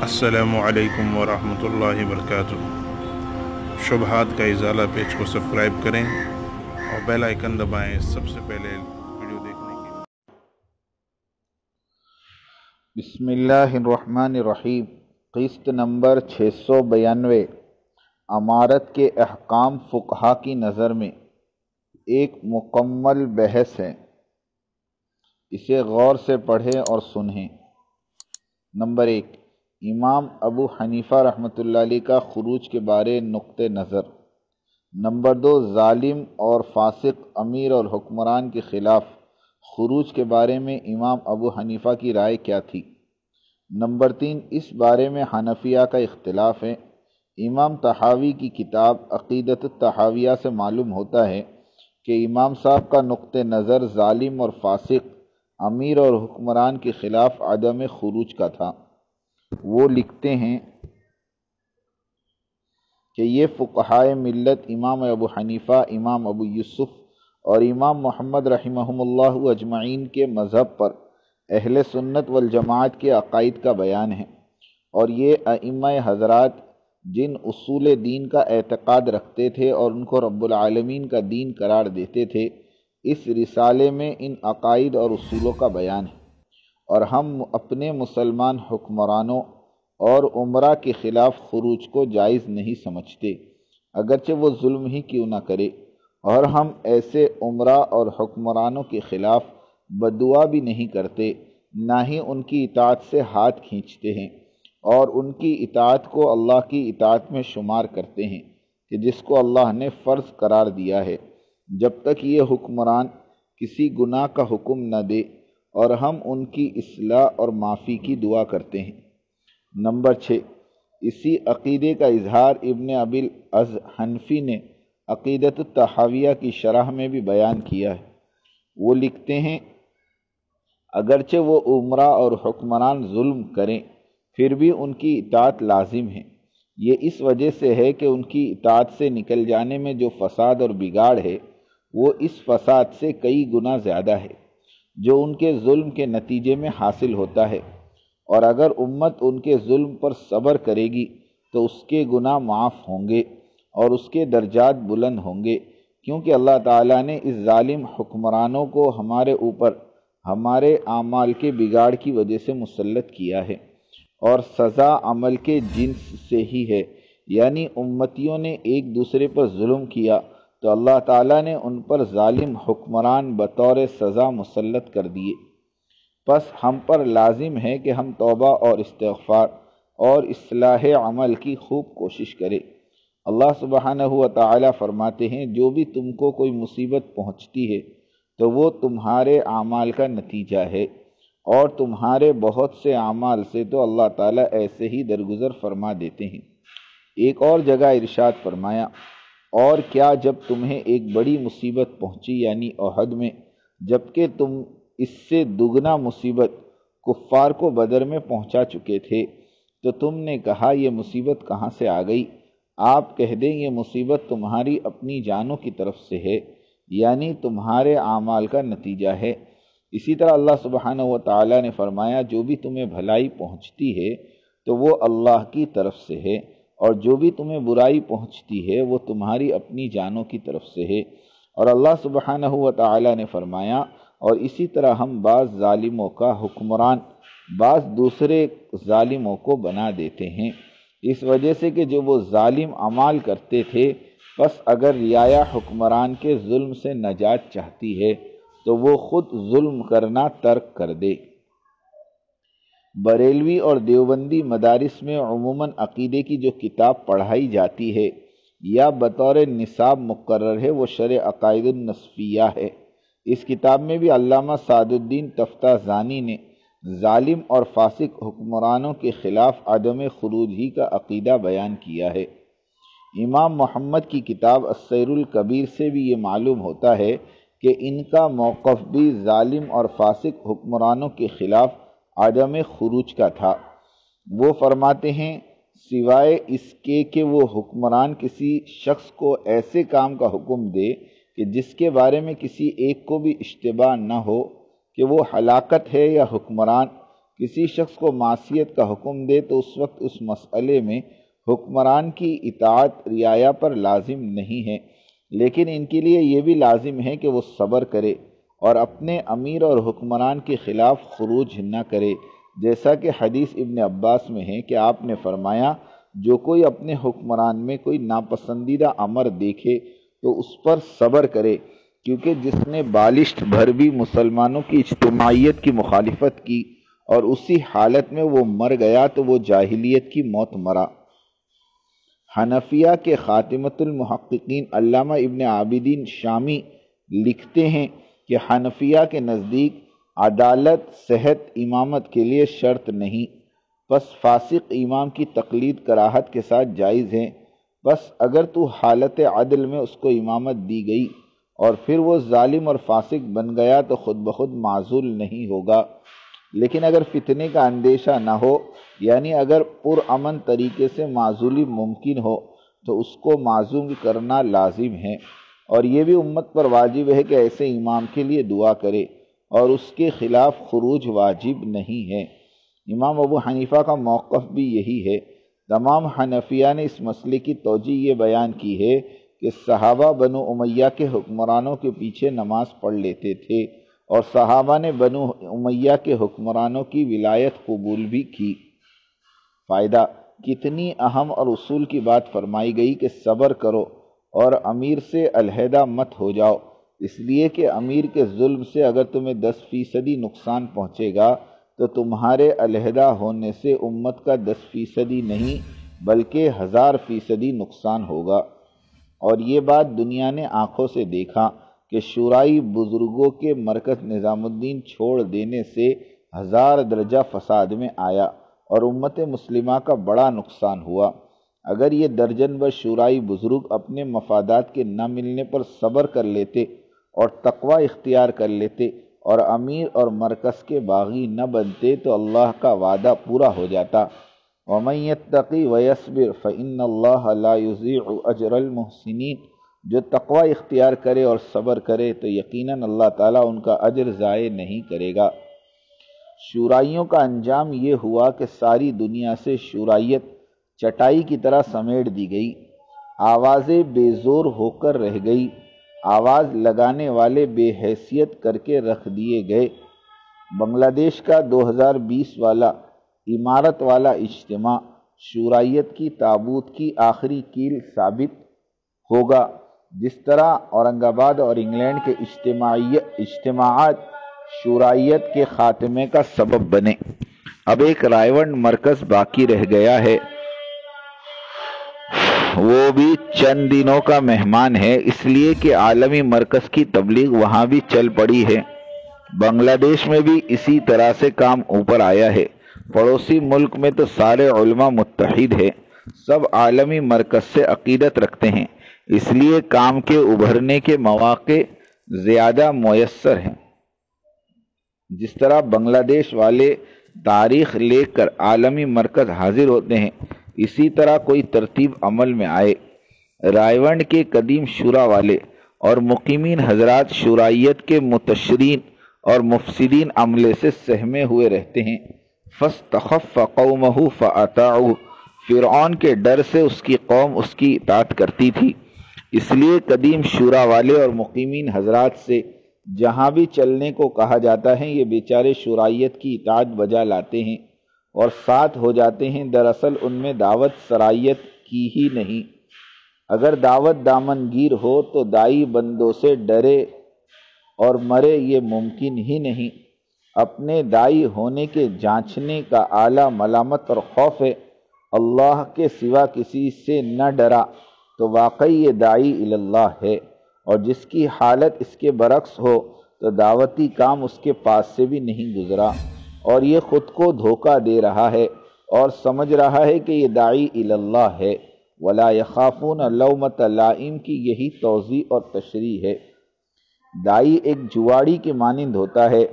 السلام علیکم ورحمۃ اللہ وبرکاتہ۔ شبہات کا ازالہ پیج کو سبسکرائب کریں اور بیل آئیکن دبائیں سب سے پہلے ویڈیو دیکھنے کے لیے۔ بسم اللہ الرحمن الرحیم۔ قسط نمبر چھ سو بیانوے عمارت کے احکام فقہا کی نظر میں ایک مکمل بحث ہے۔ اسے غور سے پڑھیں اور سنیں۔ نمبر ایک۔ امام ابو حنیفہ رحمۃ اللہ علیہ کا خروج کے بارے نقطۂ نظر۔ نمبر دو، ظالم اور فاسق، امیر اور حکمران کے خلاف خروج کے بارے میں امام ابو حنیفہ کی رائے کیا تھی۔ نمبر تین، اس بارے میں حنفیہ کا اختلاف ہے۔ امام تحاوی کی کتاب عقیدت تحاویہ سے معلوم ہوتا ہے کہ امام صاحب کا نقطۂ نظر ظالم اور فاسق، امیر اور حکمران کے خلاف عدم خروج کا تھا۔ وہ لکھتے ہیں کہ یہ فقہائے ملت امام ابو حنیفہ، امام ابو یوسف اور امام محمد رحمہم اللہ اجمعین کے مذہب پر اہل سنت والجماعت کے عقائد کا بیان ہے اور یہ ائمہ حضرات جن اصول دین کا اعتقاد رکھتے تھے اور ان کو رب العالمین کا دین قرار دیتے تھے، اس رسالے میں ان عقائد اور اصولوں کا بیان ہے۔ اور ہم اپنے مسلمان حکمرانوں اور عمرہ کے خلاف خروج کو جائز نہیں سمجھتے، اگرچہ وہ ظلم ہی کیوں نہ کرے۔ اور ہم ایسے عمرہ اور حکمرانوں کے خلاف بدعا بھی نہیں کرتے، نہ ہی ان کی اطاعت سے ہاتھ کھینچتے ہیں۔ اور ان کی اطاعت کو اللہ کی اطاعت میں شمار کرتے ہیں کہ جس کو اللہ نے فرض قرار دیا ہے۔ جب تک یہ حکمران کسی گناہ کا حکم نہ دے اور ہم ان کی اصلاح اور معافی کی دعا کرتے ہیں۔ نمبر چھ، اسی عقیدے کا اظہار ابن ابل از حنفی نے عقیدت التحاویہ کی شرح میں بھی بیان کیا ہے۔ وہ لکھتے ہیں، اگرچہ وہ عمرہ اور حکمران ظلم کریں، پھر بھی ان کی اطاعت لازم ہے۔ یہ اس وجہ سے ہے کہ ان کی اطاعت سے نکل جانے میں جو فساد اور بگاڑ ہے، وہ اس فساد سے کئی گنا زیادہ ہے۔ جو ان کے ظلم کے نتیجے میں حاصل ہوتا ہے۔ اور اگر امت ان کے ظلم پر صبر کرے گی، تو اس کے گناہ معاف ہوں گے اور اس کے درجات بلند ہوں گے۔ کیونکہ اللہ تعالیٰ نے اس ظالم حکمرانوں کو ہمارے اوپر، ہمارے اعمال کے بگاڑ کی وجہ سے مسلط کیا ہے۔ اور سزا عمل کے جنس سے ہی ہے یعنی امتیوں نے ایک دوسرے پر ظلم کیا تو اللہ تعالیٰ نے ان پر ظالم حکمران بطور سزا مسلط کر دیے۔ بس ہم پر لازم ہے کہ ہم توبہ اور استغفار اور اصلاح عمل کی خوب کوشش کریں۔ اللہ سبحانہ و تعالیٰ فرماتے ہیں، جو بھی تم کو کوئی مصیبت پہنچتی ہے، تو وہ تمہارے اعمال کا نتیجہ ہے۔ اور تمہارے بہت سے اعمال سے تو اللہ تعالیٰ ایسے ہی درگزر فرما دیتے ہیں۔ ایک اور جگہ ارشاد فرمایا اور کیا جب تمہیں ایک بڑی مصیبت پہنچی یعنی احد میں جبکہ تم اس سے دگنا مصیبت کفار کو بدر میں پہنچا چکے تھے، تو تم نے کہا، یہ مصیبت کہاں سے آ گئی؟ آپ کہہ دیں، یہ مصیبت تمہاری اپنی جانوں کی طرف سے ہے یعنی تمہارے اعمال کا نتیجہ ہے۔ اسی طرح اللہ سبحانہ و تعالیٰ نے فرمایا، جو بھی تمہیں بھلائی پہنچتی ہے، تو وہ اللہ کی طرف سے ہے۔ اور جو بھی تمہیں برائی پہنچتی ہے، وہ تمہاری اپنی جانوں کی طرف سے ہے۔ اور اللہ سبحانہ و تعالی نے فرمایا، اور اسی طرح ہم بعض ظالموں کا حکمران، بعض دوسرے ظالموں کو بنا دیتے ہیں۔ اس وجہ سے کہ جو وہ ظالم عمال کرتے تھے بس اگر رعایا حکمران کے ظلم سے نجات چاہتی ہے، تو وہ خود ظلم کرنا ترک کر دے۔ بریلوی اور دیوبندی مدارس میں عموماً عقیدے کی جو کتاب پڑھائی جاتی ہے یا بطور نصاب مقرر ہے، وہ شرع عقائد النصفیہ ہے۔ اس کتاب میں بھی علامہ سعد الدین تفتہ زانی نے ظالم اور فاسق حکمرانوں کے خلاف عدم خروج ہی کا عقیدہ بیان کیا ہے۔ امام محمد کی کتاب السیر الکبیر سے بھی یہ معلوم ہوتا ہے کہ ان کا موقف بھی ظالم اور فاسق حکمرانوں کے خلاف عدم خروج کا تھا۔ وہ فرماتے ہیں، سوائے اس کے کہ وہ حکمران کسی شخص کو ایسے کام کا حکم دے کہ جس کے بارے میں کسی ایک کو بھی اشتباہ نہ ہو کہ وہ ہلاکت ہے یا حکمران کسی شخص کو معصیت کا حکم دے، تو اس وقت اس مسئلے میں حکمران کی اطاعت رعایا پر لازم نہیں ہے۔ لیکن ان کے لیے یہ بھی لازم ہے کہ وہ صبر کرے۔ اور اپنے امیر اور حکمران کے خلاف خروج نہ کرے، جیسا کہ حدیث ابن عباس میں ہے کہ آپ نے فرمایا، جو کوئی اپنے حکمران میں کوئی ناپسندیدہ امر دیکھے تو اس پر صبر کرے، کیونکہ جس نے بالشت بھر بھی مسلمانوں کی اجتماعیت کی مخالفت کی اور اسی حالت میں وہ مر گیا تو وہ جاہلیت کی موت مرا۔ حنفیہ کے خاتمت المحققین علامہ ابن عابدین شامی لکھتے ہیں کہ حنفیہ کے نزدیک عدالت، صحت، امامت کے لیے شرط نہیں۔ بس فاسق امام کی تقلید کراہت کے ساتھ جائز ہیں۔ بس اگر تو حالت عدل میں اس کو امامت دی گئی اور پھر وہ ظالم اور فاسق بن گیا تو خود بخود معذول نہیں ہوگا۔ لیکن اگر فتنے کا اندیشہ نہ ہو یعنی اگر پرامن طریقے سے معذولی ممکن ہو، تو اس کو معذوم کرنا لازم ہے۔ اور یہ بھی امت پر واجب ہے کہ ایسے امام کے لیے دعا کرے اور اس کے خلاف خروج واجب نہیں ہے۔ امام ابو حنیفہ کا موقف بھی یہی ہے۔ تمام حنفیہ نے اس مسئلے کی توجہ یہ بیان کی ہے کہ صحابہ بنو امیہ کے حکمرانوں کے پیچھے نماز پڑھ لیتے تھے اور صحابہ نے بنو امیہ کے حکمرانوں کی ولایت قبول بھی کی۔ فائدہ، کتنی اہم اور اصول کی بات فرمائی گئی کہ صبر کرو۔ اور امیر سے علیحدہ مت ہو جاؤ۔ اس لیے کہ امیر کے ظلم سے اگر تمہیں دس فیصدی نقصان پہنچے گا، تو تمہارے علیحدہ ہونے سے امت کا دس فیصدی نہیں، بلکہ ہزار فیصدی نقصان ہوگا۔ اور یہ بات دنیا نے آنکھوں سے دیکھا کہ شورائی بزرگوں کے مرکز نظام الدین چھوڑ دینے سے ہزار درجہ فساد میں آیا اور امت مسلمہ کا بڑا نقصان ہوا۔ اگر یہ درجن و شورائی بزرگ اپنے مفادات کے نہ ملنے پر صبر کر لیتے اور تقوی اختیار کر لیتے اور امیر اور مرکز کے باغی نہ بنتے تو اللہ کا وعدہ پورا ہو جاتا۔ ومتقی ویسبر فعن اللہ يضيع اجر المحسنین جو تقوی اختیار کرے اور صبر کرے تو یقیناً اللہ تعالیٰ ان کا اجر ضائع نہیں کرے گا۔ شورائیوں کا انجام یہ ہوا کہ ساری دنیا سے شورائیت چٹائی کی طرح سمیٹ دی گئی۔ آوازیں بے زور ہو کر رہ گئی۔ آواز لگانے والے بے حیثیت کر کے رکھ دیے گئے۔ بنگلہ دیش کا دو ہزار بیس والا عمارت والا اجتماع شورائیت کی تابوت کی آخری کیل ثابت ہوگا۔ جس طرح اورنگ آباد اور انگلینڈ کے اجتماعی اجتماعات شورائیت کے خاتمے کا سبب بنے۔ اب ایک رائے مرکز باقی رہ گیا ہے۔ وہ بھی چند دنوں کا مہمان ہے، اس لیے کہ عالمی مرکز کی تبلیغ وہاں بھی چل پڑی ہے۔ بنگلہ دیش میں بھی اسی طرح سے کام اوپر آیا ہے۔ پڑوسی ملک میں تو سارے علماء متحد ہے سب عالمی مرکز سے عقیدت رکھتے ہیں۔ اس لیے کام کے ابھرنے کے مواقع زیادہ میسر ہیں۔ جس طرح بنگلہ دیش والے تاریخ لے کر عالمی مرکز حاضر ہوتے ہیں اسی طرح کوئی ترتیب عمل میں آئے۔ رائےونڈ کے قدیم شورا والے اور مقیمین حضرات شورائیت کے متشرین اور مفسدین عملے سے سہمے ہوئے رہتے ہیں۔ فس تخف قومہ فرعون کے ڈر سے اس کی قوم اس کی اطاعت کرتی تھی۔ اس لیے قدیم شورا والے اور مقیمین حضرات سے جہاں بھی چلنے کو کہا جاتا ہے، یہ بیچارے شورائیت کی اطاعت بجا لاتے ہیں۔ اور ساتھ ہو جاتے ہیں، دراصل ان میں دعوت سرائیت کی ہی نہیں۔ اگر دعوت دامن گیر ہو تو دائی بندوں سے ڈرے اور مرے یہ ممکن ہی نہیں۔ اپنے دائی ہونے کے جانچنے کا اعلیٰ ملامت اور خوف ہے۔ اللہ کے سوا کسی سے نہ ڈرا تو واقعی یہ دائی اللہ ہے۔ اور جس کی حالت اس کے برعکس ہو تو دعوتی کام اس کے پاس سے بھی نہیں گزرا۔ اور یہ خود کو دھوکہ دے رہا ہے اور سمجھ رہا ہے کہ یہ دائی اللہ ہے۔ ولا یخافون لومت لائم، کی یہی توضیع اور تشریح ہے۔ دائی ایک جواڑی کے مانند ہوتا ہے،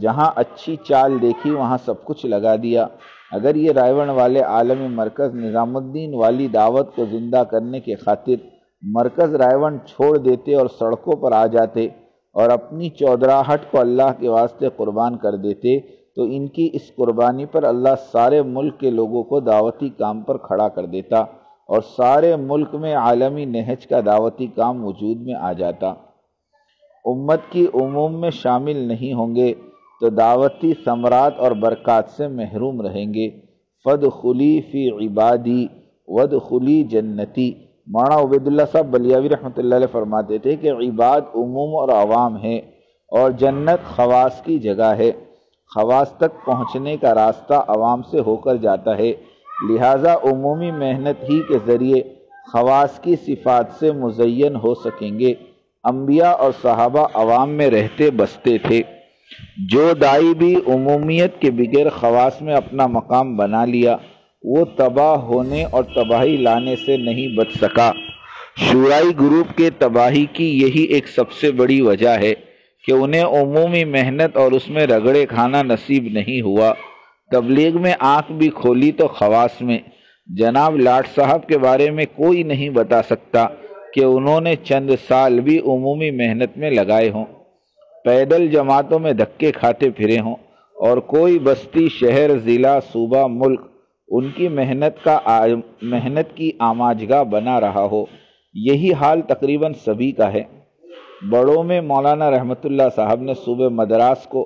جہاں اچھی چال دیکھی وہاں سب کچھ لگا دیا۔ اگر یہ رائے والے عالمی مرکز نظام الدین والی دعوت کو زندہ کرنے کے خاطر مرکز رائے چھوڑ دیتے اور سڑکوں پر آ جاتے اور اپنی چودراہٹ کو اللہ کے واسطے قربان کر دیتے تو ان کی اس قربانی پر اللہ سارے ملک کے لوگوں کو دعوتی کام پر کھڑا کر دیتا اور سارے ملک میں عالمی نہج کا دعوتی کام وجود میں آ جاتا۔ امت کی عموم میں شامل نہیں ہوں گے تو دعوتی ثمرات اور برکات سے محروم رہیں گے۔ فد خلی فی عبادی ود خلی جنتی مولانا عبید اللہ صاحب بلیاوی رحمۃ اللہ علیہ فرماتے تھے کہ عباد عموم اور عوام ہے اور جنت خواص کی جگہ ہے۔ خواص تک پہنچنے کا راستہ عوام سے ہو کر جاتا ہے۔ لہٰذا عمومی محنت ہی کے ذریعے خواص کی صفات سے مزین ہو سکیں گے۔ انبیاء اور صحابہ عوام میں رہتے بستے تھے۔ جو دائی بھی عمومیت کے بغیر خواص میں اپنا مقام بنا لیا، وہ تباہ ہونے اور تباہی لانے سے نہیں بچ سکا۔ شورائی گروپ کے تباہی کی یہی ایک سب سے بڑی وجہ ہے۔ کہ انہیں عمومی محنت اور اس میں رگڑے کھانا نصیب نہیں ہوا۔ تبلیغ میں آنکھ بھی کھولی تو خواص میں۔ جناب لاٹ صاحب کے بارے میں کوئی نہیں بتا سکتا کہ انہوں نے چند سال بھی عمومی محنت میں لگائے ہوں۔ پیدل جماعتوں میں دھکے کھاتے پھرے ہوں۔ اور کوئی بستی شہر، ضلع، صوبہ، ملک ان کی محنت کا محنت کی آماجگاہ بنا رہا ہو۔ یہی حال تقریباً سبھی کا ہے۔ بڑوں میں مولانا رحمۃ اللہ صاحب نے صوبہ مدراس کو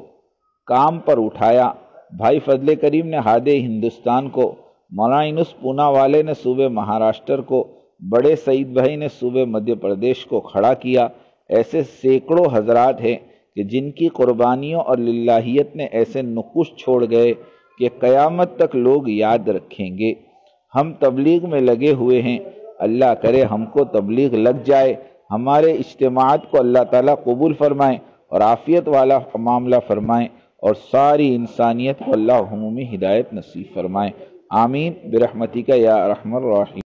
کام پر اٹھایا۔ بھائی فضل کریم نے ہاد ہندوستان کو، مولانا انس پونا والے نے صوبہ مہاراشٹر کو، بڑے سعید بھائی نے صوبہ مدھیہ پردیش کو کھڑا کیا۔ ایسے سینکڑوں حضرات ہیں کہ جن کی قربانیوں اور للہیت نے ایسے نقش چھوڑ گئے کہ قیامت تک لوگ یاد رکھیں گے۔ ہم تبلیغ میں لگے ہوئے ہیں۔ اللہ کرے ہم کو تبلیغ لگ جائے۔ ہمارے اجتماعات کو اللہ تعالیٰ قبول فرمائیں اور عافیت والا معاملہ فرمائیں اور ساری انسانیت کو اللہ عمومی ہدایت نصیب فرمائیں۔ آمین۔ برحمتی کا یا رحم الرحیم